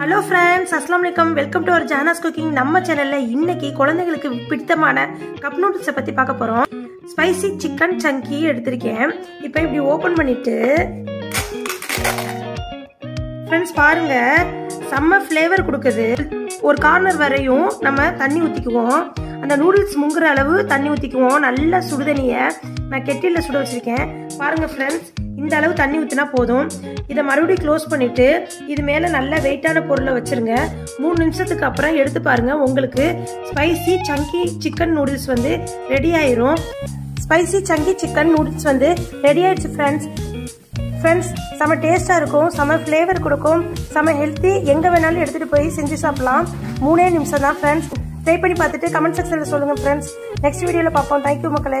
Hello friends அஸ்லாம் வலைக்கம் welcome to our Jana's cooking நம்ம சேனல்ல இன்னைக்கு குழந்தைங்களுக்கு பிடித்தமான கப் நூடுல்ஸை பத்தி பார்க்க போறோம். ஸ்பைசி சிக்கன் சங்கி எடுத்திருக்கேன். இப்போ இப்படி ஓபன் பண்ணிட்டு ஃப்ரெண்ட்ஸ் பாருங்க. செம்ம ஃப்ளேவர் கொடுக்குது. ஒரு கார்னர் வரையும் நம்ம தண்ணி ஊற்றிக்குவோம் அந்த நூடுல்ஸ் முங்குற அளவு தண்ணி ஊற்றிக்குவோம் நல்ல சுடுதண்ணியை நான் கெட்டியில் சுட வச்சுருக்கேன். பாருங்கள் ஃப்ரெண்ட்ஸ் இந்த அளவு தண்ணி ஊற்றினா போதும். இதை மறுபடியும் க்ளோஸ் பண்ணிவிட்டு இது மேலே நல்ல வெயிட்டான பொருளை வச்சுருங்க. மூணு நிமிஷத்துக்கு அப்புறம் எடுத்து பாருங்கள் உங்களுக்கு ஸ்பைசி சங்கி சிக்கன் நூடுல்ஸ் வந்து ரெடி ஆயிரும். ஸ்பைசி சங்கி சிக்கன் நூடுல்ஸ் வந்து ரெடி ஆயிடுச்சு ஃப்ரெண்ட்ஸ் ஃப்ரெண்ட்ஸ் செம டேஸ்ட்டாக இருக்கும் செம ஃப்ளேவர் கொடுக்கும் செம ஹெல்த்தி எங்கே வேணாலும் எடுத்துகிட்டு போய் செஞ்சு சாப்பிடலாம். மூணே நிமிஷம் தான் ஃப்ரெண்ட்ஸ் ட்ரை பண்ணி பார்த்துட்டு கமெண்ட் செக்ஷனில் சொல்லுங்கள் ஃப்ரெண்ட்ஸ் நெக்ஸ்ட் வீடியோவில் பார்ப்போம். தேங்க்யூ மக்களே.